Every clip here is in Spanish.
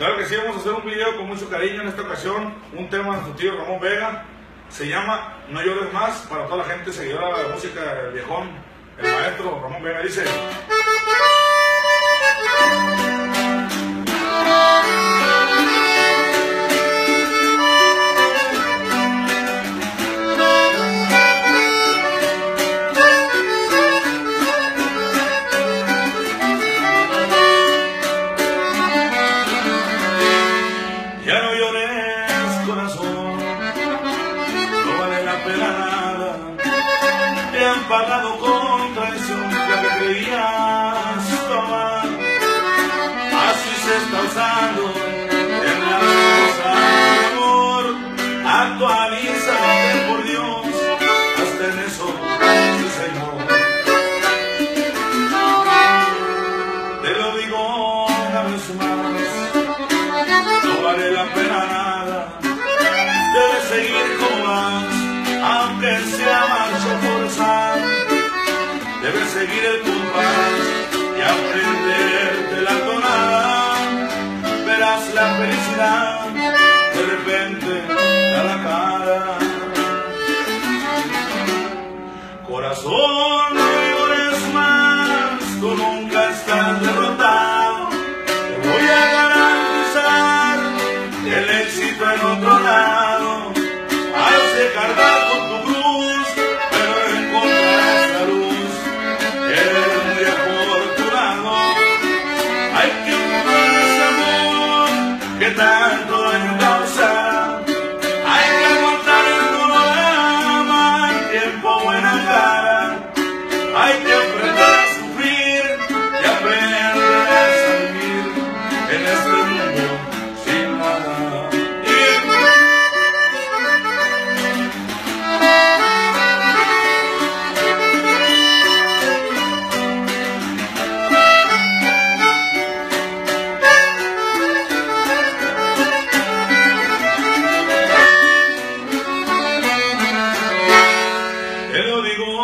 Claro que sí, vamos a hacer un video con mucho cariño en esta ocasión, un tema de su tío Ramón Vega, se llama No llores más, para toda la gente seguidora de la música del viejón, el maestro Ramón Vega. Dice... han pagado con traición la que creías tomar. Así se está usando en la cosa amor. Actualízate por Dios, hasta en eso, sí señor. Te lo digo una vez más no vale la pena seguir el compás y aprenderte la tonada. Verás la felicidad de repente a la cara. Corazón, amor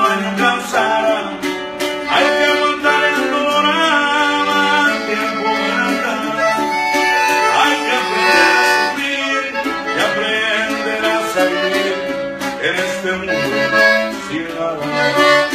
Hay que cansar, hay que amontonar. Hay que aprender a subir, que aprender a salir en este mundo sin nada.